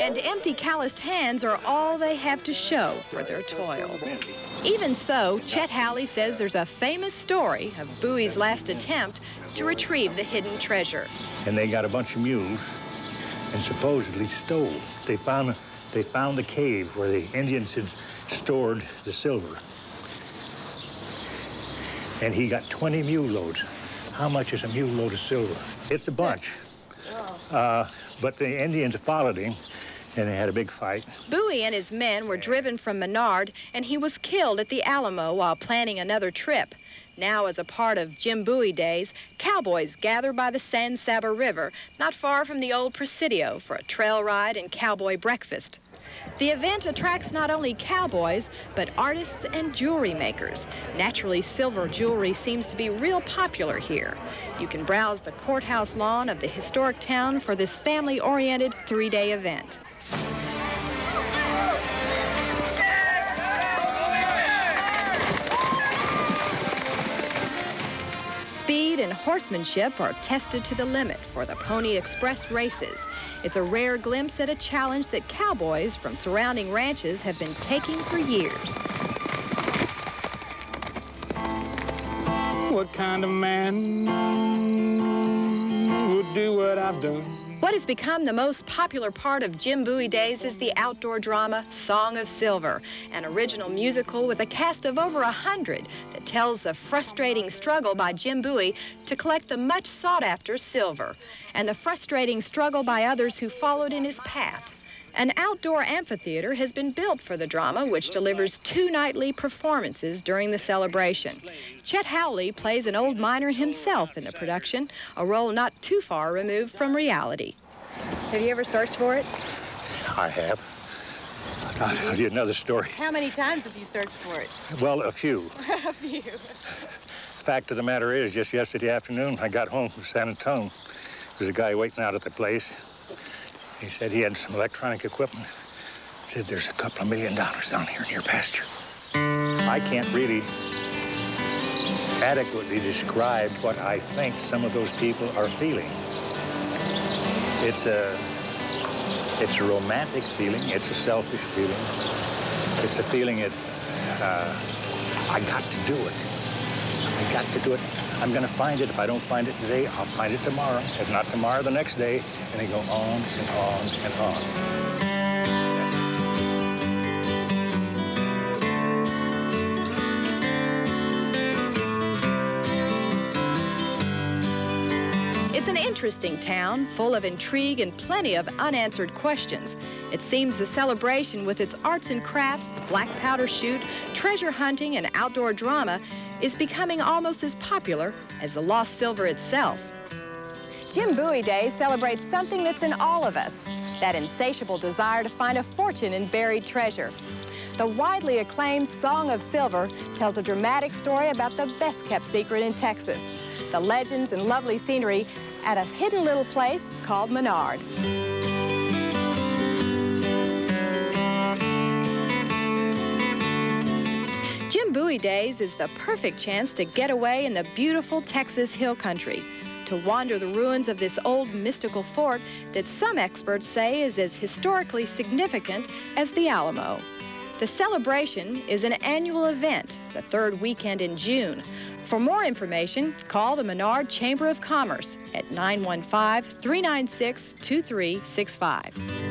And empty calloused hands are all they have to show for their toil. Even so, Chet Halley says there's a famous story of Bowie's last attempt to retrieve the hidden treasure. And they got a bunch of mules and supposedly stole. They found, they found the cave where the Indians had stored the silver. And he got 20 mule loads. How much is a mule load of silver? It's a bunch. Uh, but the Indians followed him, and they had a big fight. Bowie and his men were driven from Menard, and he was killed at the Alamo while planning another trip. Now, as a part of Jim Bowie days, cowboys gather by the San Saba River, not far from the old Presidio, for a trail ride and cowboy breakfast. The event attracts not only cowboys, but artists and jewelry makers. Naturally, silver jewelry seems to be real popular here. You can browse the courthouse lawn of the historic town for this family-oriented three-day event. Horsemanship are tested to the limit for the Pony Express races. It's a rare glimpse at a challenge that cowboys from surrounding ranches have been taking for years. What kind of man would do what I've done? What has become the most popular part of Jim Bowie days is the outdoor drama Song of Silver, an original musical with a cast of over a hundred that tells the frustrating struggle by Jim Bowie to collect the much sought after silver and the frustrating struggle by others who followed in his path. An outdoor amphitheater has been built for the drama, which delivers two nightly performances during the celebration. Chet Halley plays an old miner himself in the production, a role not too far removed from reality. Have you ever searched for it? I have. I'll tell you another story. How many times have you searched for it? Well, a few. a few. Fact of the matter is, just yesterday afternoon, I got home from San Antonio. There's a guy waiting out at the place. He said he had some electronic equipment. Said there's a couple of million dollars down here in your pasture. I can't really adequately describe what I think some of those people are feeling. It's a, it's a romantic feeling. It's a selfish feeling. It's a feeling that uh, I got to do it. I got to do it. I'm going to find it. If I don't find it today, I'll find it tomorrow. If not tomorrow, the next day. And they go on and on and on. It's an interesting town, full of intrigue and plenty of unanswered questions. It seems the celebration with its arts and crafts, black powder shoot, treasure hunting, and outdoor drama is becoming almost as popular as the lost silver itself. Jim Bowie Day celebrates something that's in all of us, that insatiable desire to find a fortune in buried treasure. The widely acclaimed Song of Silver tells a dramatic story about the best-kept secret in Texas, the legends and lovely scenery at a hidden little place called Menard. Jim Bowie Days is the perfect chance to get away in the beautiful Texas hill country, to wander the ruins of this old mystical fort that some experts say is as historically significant as the Alamo. The celebration is an annual event, the third weekend in June. For more information, call the Menard Chamber of Commerce at 915-396-2365. San Antonio.